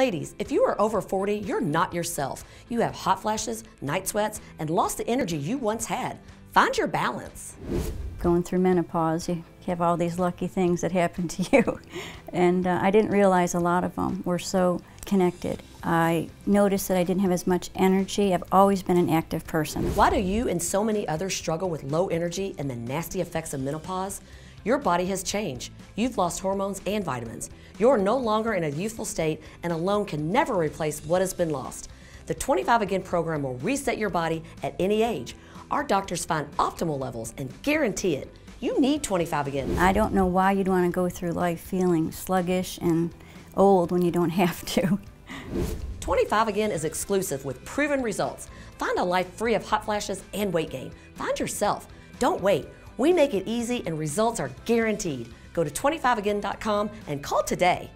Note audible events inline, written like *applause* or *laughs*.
Ladies, if you are over 40, you're not yourself. You have hot flashes, night sweats, and lost the energy you once had. Find your balance. Going through menopause, you have all these lucky things that happen to *laughs* you. And uh, I didn't realize a lot of them were so connected. I noticed that I didn't have as much energy. I've always been an active person. Why do you and so many others struggle with low energy and the nasty effects of menopause? Your body has changed. You've lost hormones and vitamins. You're no longer in a youthful state, and alone can never replace what has been lost. The 25 Again program will reset your body at any age. Our doctors find optimal levels and guarantee it. You need 25 Again. I don't know why you'd want to go through life feeling sluggish and old when you don't *laughs* have to. 25 Again is exclusive with proven results. Find a life free of hot flashes and weight gain. Find yourself. Don't wait. We make it easy and results are guaranteed. Go to 25again.com and call today.